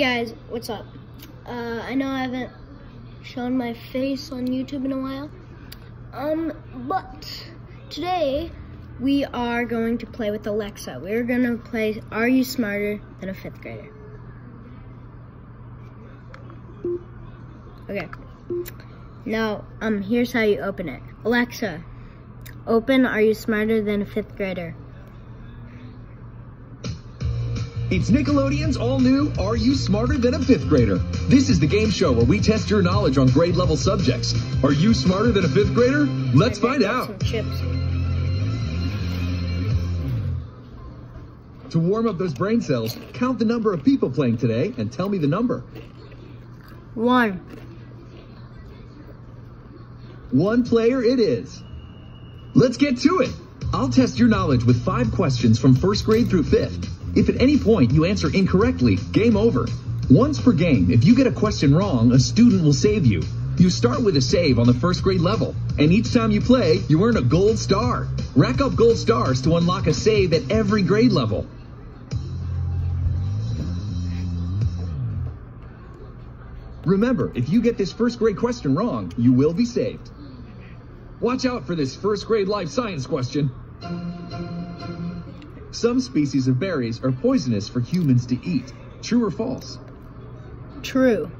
guys, what's up? Uh, I know I haven't shown my face on YouTube in a while, um, but today we are going to play with Alexa. We're going to play Are You Smarter Than a Fifth Grader? Okay. Now, um, here's how you open it. Alexa, open Are You Smarter Than a Fifth Grader? It's Nickelodeon's all new Are You Smarter Than a Fifth Grader? This is the game show where we test your knowledge on grade level subjects. Are you smarter than a fifth grader? Let's find out. Chips. To warm up those brain cells, count the number of people playing today and tell me the number. One. One player it is. Let's get to it. I'll test your knowledge with five questions from first grade through fifth. If at any point you answer incorrectly, game over. Once per game, if you get a question wrong, a student will save you. You start with a save on the first grade level, and each time you play, you earn a gold star. Rack up gold stars to unlock a save at every grade level. Remember, if you get this first grade question wrong, you will be saved. Watch out for this first grade life science question. Some species of berries are poisonous for humans to eat. True or false? True.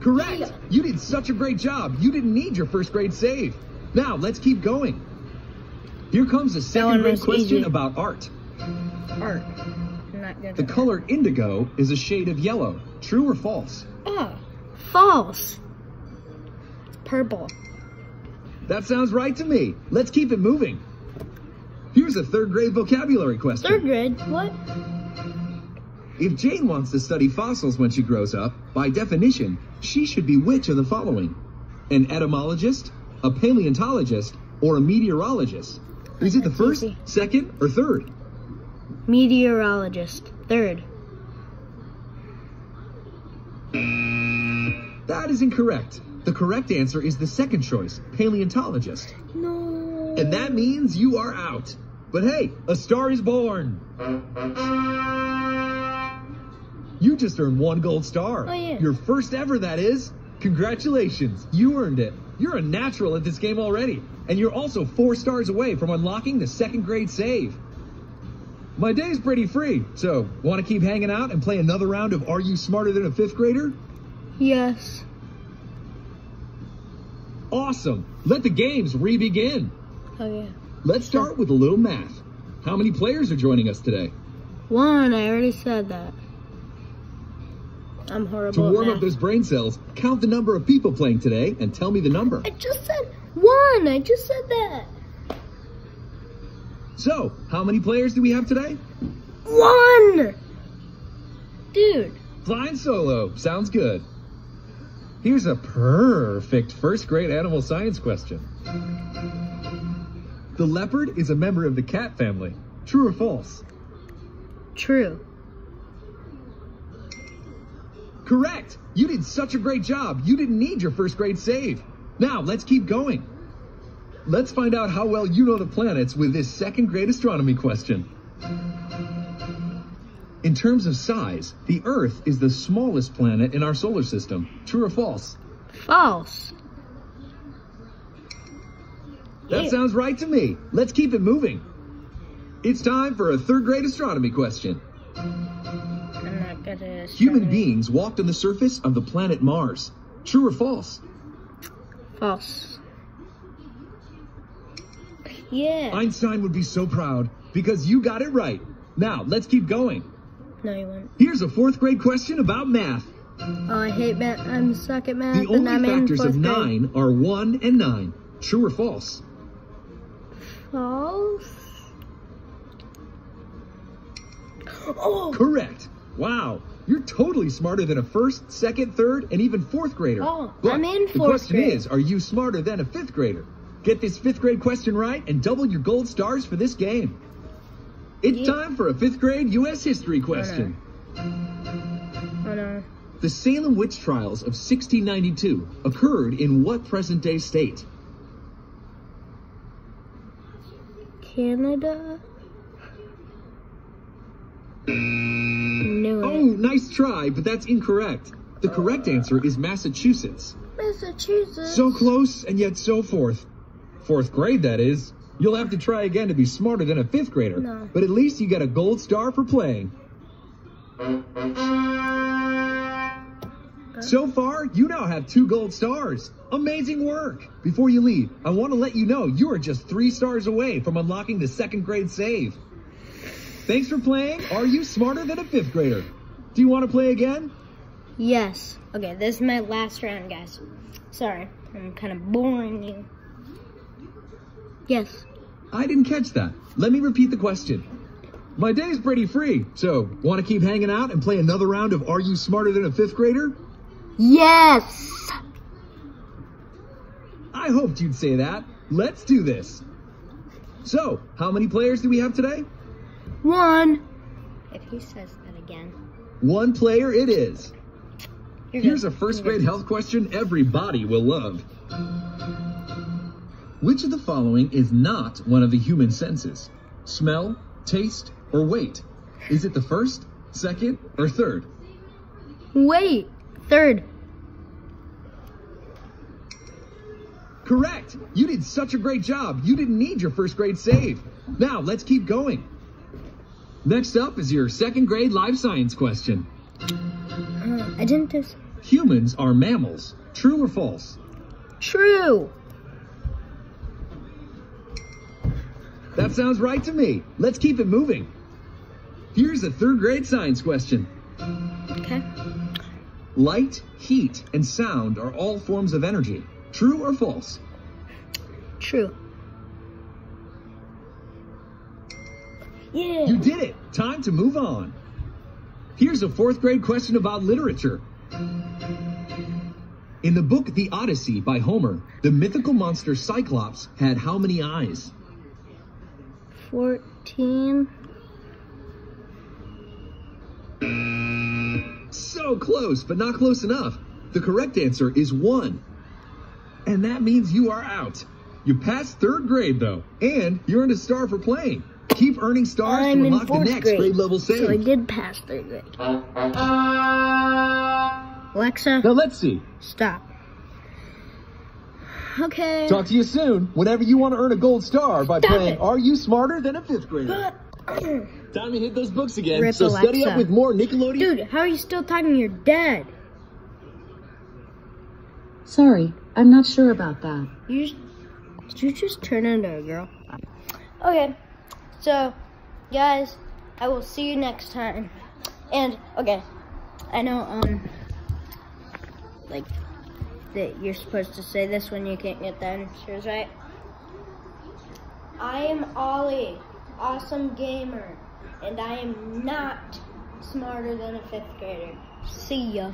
Correct! You did such a great job. You didn't need your first grade save. Now, let's keep going. Here comes a second grade question easy. about art. Art. The color indigo is a shade of yellow. True or false? Oh, false. Purple. That sounds right to me. Let's keep it moving. Here's a third grade vocabulary question. Third grade. What? If Jane wants to study fossils when she grows up, by definition, she should be which of the following? An etymologist, a paleontologist, or a meteorologist? Is it the first, second, or third? Meteorologist. Third. That is incorrect. The correct answer is the second choice, paleontologist. No. And that means you are out. But hey, a star is born. You just earned one gold star. Oh, yeah. Your first ever, that is. Congratulations, you earned it. You're a natural at this game already. And you're also four stars away from unlocking the second grade save. My day's pretty free, so want to keep hanging out and play another round of Are You Smarter Than a Fifth Grader? Yes. Awesome. Let the games re-begin. Oh yeah. Let's start with a little math. How many players are joining us today? One. I already said that. I'm horrible. To warm up those brain cells, count the number of people playing today and tell me the number. I just said one. I just said that. So, how many players do we have today? One. Dude. Flying solo. Sounds good. Here's a perfect first grade animal science question. The leopard is a member of the cat family. True or false? True. Correct. You did such a great job. You didn't need your first grade save. Now, let's keep going. Let's find out how well you know the planets with this second grade astronomy question. In terms of size, the Earth is the smallest planet in our solar system. True or false? False. That sounds right to me. Let's keep it moving. It's time for a third grade astronomy question. I'm not good at Human beings walked on the surface of the planet Mars. True or false? False. Yeah. Einstein would be so proud because you got it right. Now, let's keep going. no, you won't. Here's a fourth grade question about math. Oh, I hate math. I'm suck at math. The only I'm in factors of fourth grade. nine are one and nine. True or false? False. Oh. Correct. Wow. You're totally smarter than a first, second, third, and even fourth grader. Oh, but I'm in fourth The question grade. is, are you smarter than a fifth grader? Get this fifth grade question right and double your gold stars for this game. It's Yeah. time for a fifth grade U.S. history question. Oh no. The Salem witch trials of 1692 occurred in what present day state? Canada. Ooh, nice try, but that's incorrect. The correct answer is Massachusetts. Massachusetts. So close and yet so forth. Fourth grade, that is. You'll have to try again to be smarter than a fifth grader. No. But at least you got a gold star for playing. So far, you now have two gold stars. Amazing work! Before you leave, I want to let you know you are just three stars away from unlocking the second grade save. Thanks for playing. Are you smarter than a fifth grader? Do you want to play again? Yes. Okay, this is my last round, guys. Sorry, I'm kind of boring you. Yes. I didn't catch that. Let me repeat the question. My day's pretty free, so want to keep hanging out and play another round of Are You Smarter Than a Fifth Grader? Yes. I hoped you'd say that. Let's do this. So, how many players do we have today? One. If he says that again. One player it is. You're Here's good. a first You're grade health question everybody will love. Which of the following is not one of the human senses? Smell, taste, or weight? Is it the first, second, or third? Wait. Third. Correct. You did such a great job. You didn't need your first grade save. Now, let's keep going. Next up is your second grade life science question. Uh, I didn't just. Humans are mammals. True or false? True. That sounds right to me. Let's keep it moving. Here's a third grade science question. Okay. Light, heat, and sound are all forms of energy. True or false? True. Yeah. You did it. Time to move on. Here's a fourth grade question about literature. In the book The Odyssey by Homer, the mythical monster Cyclops had how many eyes? 14. So close, but not close enough. The correct answer is one. And that means you are out. You passed third grade though, and you earned a star for playing. Keep earning stars I'm to unlock the next grade. grade level save. So I did pass third grade. Alexa, Now let's see. stop. Okay. Talk to you soon whenever you want to earn a gold star by Stop playing it. Are You Smarter Than a Fifth Grader? Time to hit those books again. Rip so study up with more Nickelodeon. Dude, how are you still talking to your dad? Sorry, I'm not sure about that. You just, did you just turn into a girl? Okay, so guys, I will see you next time. And okay, I know um like that you're supposed to say this when you can't get the answers right. I am Ollie, awesome gamer, and I am not smarter than a fifth grader. See ya.